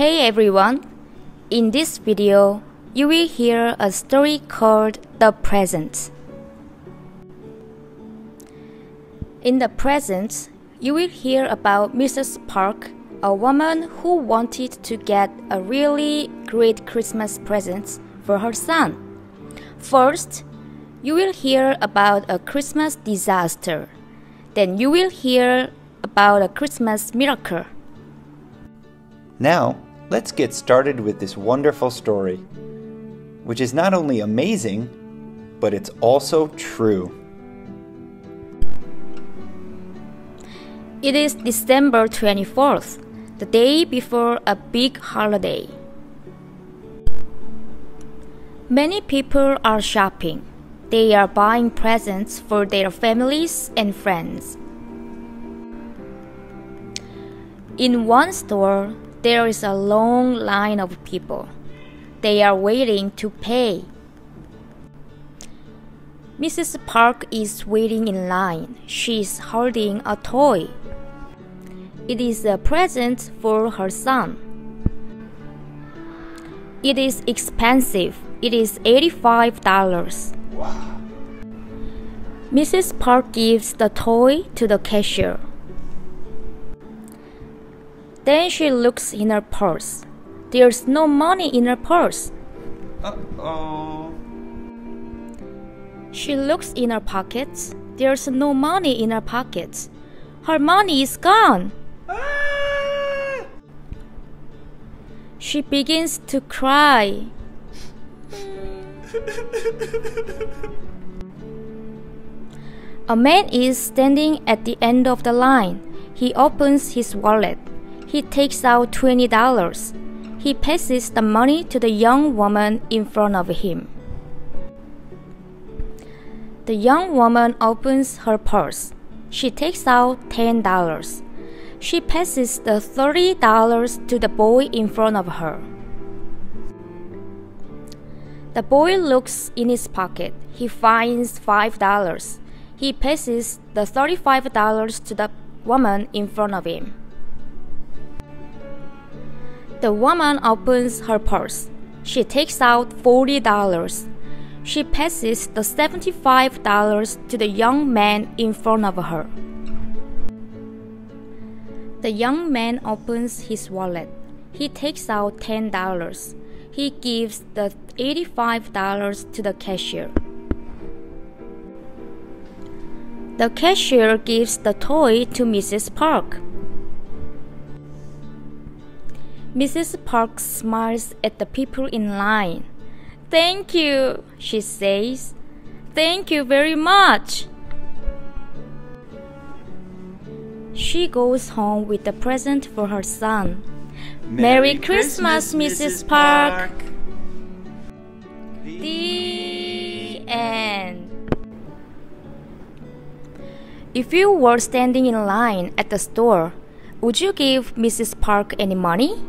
Hey everyone! In this video, you will hear a story called The Present. In the present, you will hear about Mrs. Park, a woman who wanted to get a really great Christmas present for her son. First, you will hear about a Christmas disaster. Then you will hear about a Christmas miracle. Now, let's get started with this wonderful story, which is not only amazing, but it's also true. It is December 24th, the day before a big holiday. Many people are shopping. They are buying presents for their families and friends. In one store, there is a long line of people. They are waiting to pay. Mrs. Park is waiting in line. She is holding a toy. It is a present for her son. It is expensive. It is $85. Wow. Mrs. Park gives the toy to the cashier. Then she looks in her purse. There's no money in her purse. Uh oh. She looks in her pockets. There's no money in her pockets. Her money is gone. Ah! She begins to cry. A man is standing at the end of the line. He opens his wallet. He takes out $20. He passes the money to the young woman in front of him. The young woman opens her purse. She takes out $10. She passes the $30 to the boy in front of her. The boy looks in his pocket. He finds $5. He passes the $35 to the woman in front of him. The woman opens her purse. She takes out $40. She passes the $75 to the young man in front of her. The young man opens his wallet. He takes out $10. He gives the $85 to the cashier. The cashier gives the toy to Mrs. Park. Mrs. Park smiles at the people in line. Thank you, she says. Thank you very much. She goes home with a present for her son. Merry, Merry Christmas, Christmas, Mrs. Park. Park. The end. If you were standing in line at the store, would you give Mrs. Park any money?